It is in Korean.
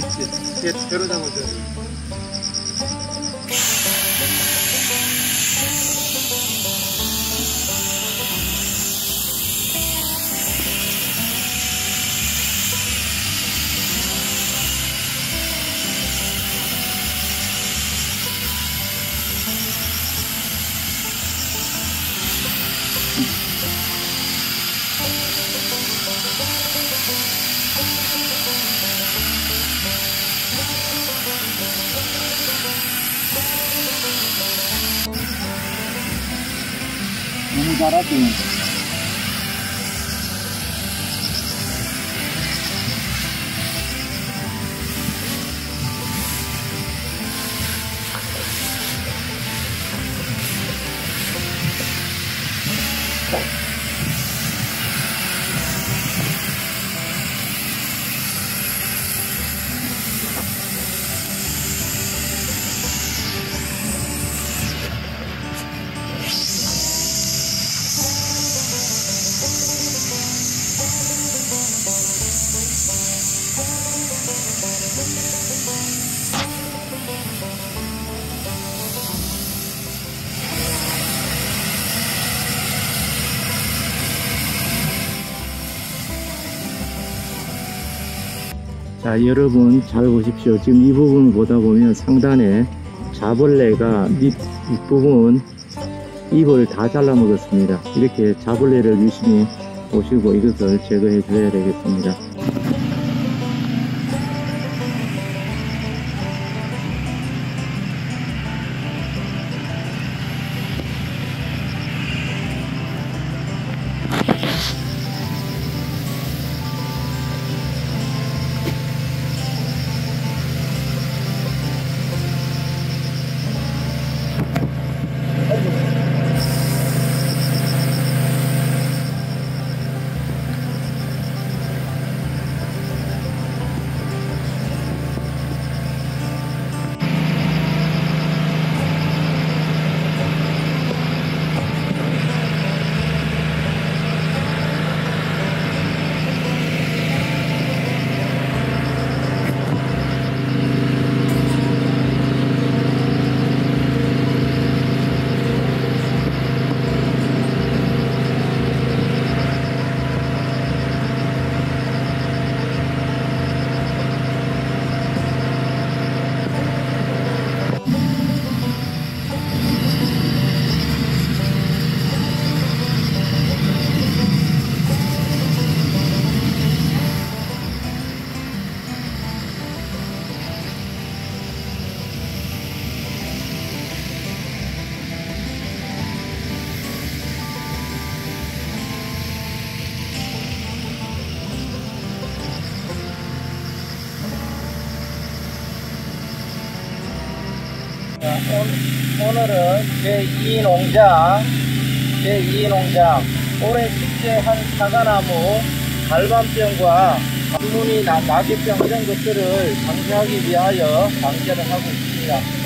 tirti. Yet kırıda mı Thank you. Vamos dar adentro. Thank 자 여러분 잘 보십시오. 지금 이 부분을 보다 보면 상단에 자벌레가 밑, 윗부분 잎을 다 잘라 먹었습니다. 이렇게 자벌레를 유심히 보시고 이것을 제거해 줘야 되겠습니다 오, 오늘은 제2 농장, 제2 농장, 올해 축제한 사과나무, 갈반병과 주문이 낙엽병 이런 것들을 방지하기 위하여 방제를 하고 있습니다.